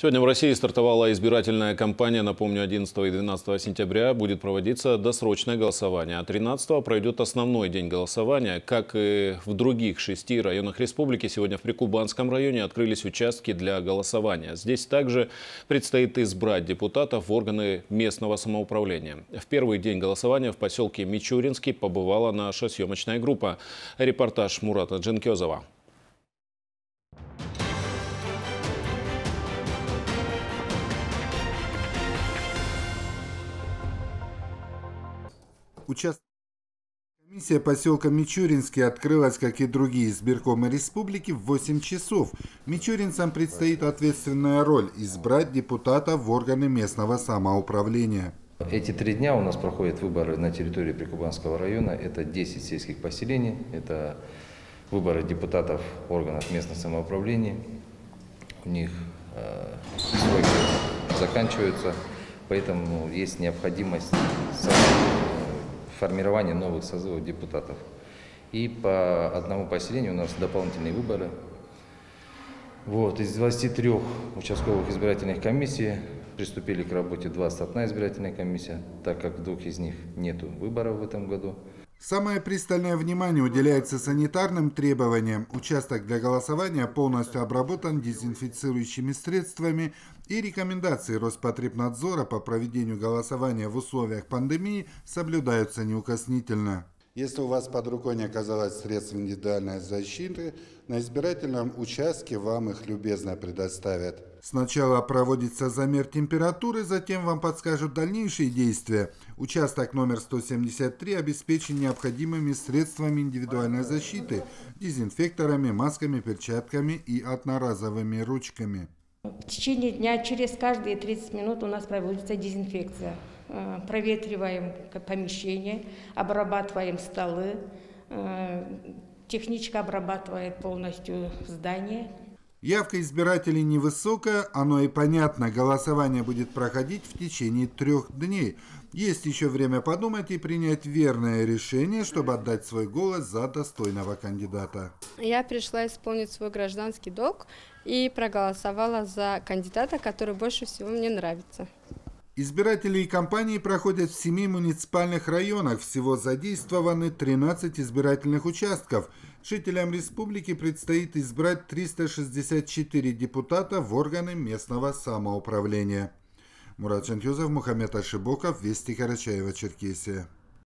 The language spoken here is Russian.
Сегодня в России стартовала избирательная кампания. Напомню, 11 и 12 сентября будет проводиться досрочное голосование. А 13 пройдет основной день голосования. Как и в других шести районах республики, сегодня в Прикубанском районе открылись участки для голосования. Здесь также предстоит избрать депутатов в органы местного самоуправления. В первый день голосования в поселке Мичуринский побывала наша съемочная группа. Репортаж Мурата Дженкезова. Участ... Комиссия поселка Мичуринский открылась, как и другие избиркомы республики, в 8 часов. Мичуринцам предстоит ответственная роль – избрать депутата в органы местного самоуправления. Эти три дня у нас проходят выборы на территории Прикубанского района. Это 10 сельских поселений, это выборы депутатов органов местного самоуправления. У них э, сроки заканчиваются, поэтому есть необходимость формирования новых созывов депутатов. И по одному поселению у нас дополнительные выборы. Вот, из 23 участковых избирательных комиссий приступили к работе 21 избирательная комиссия, так как двух из них нет выборов в этом году. Самое пристальное внимание уделяется санитарным требованиям. Участок для голосования полностью обработан дезинфицирующими средствами и рекомендации Роспотребнадзора по проведению голосования в условиях пандемии соблюдаются неукоснительно. Если у вас под рукой не оказалось средств индивидуальной защиты, на избирательном участке вам их любезно предоставят. Сначала проводится замер температуры, затем вам подскажут дальнейшие действия. Участок номер 173 обеспечен необходимыми средствами индивидуальной защиты, дезинфекторами, масками, перчатками и одноразовыми ручками. В течение дня через каждые 30 минут у нас проводится дезинфекция. Э, проветриваем помещение, обрабатываем столы, э, техничка обрабатывает полностью здание. Явка избирателей невысокая, оно и понятно, голосование будет проходить в течение трех дней. Есть еще время подумать и принять верное решение, чтобы отдать свой голос за достойного кандидата. Я пришла исполнить свой гражданский долг и проголосовала за кандидата, который больше всего мне нравится. Избиратели и компании проходят в семи муниципальных районах. Всего задействованы 13 избирательных участков. Жителям республики предстоит избрать 364 депутата в органы местного самоуправления. Мурат Чантюзов, Мухаммед Ашибоков, Вести Карачаева, Черкесия.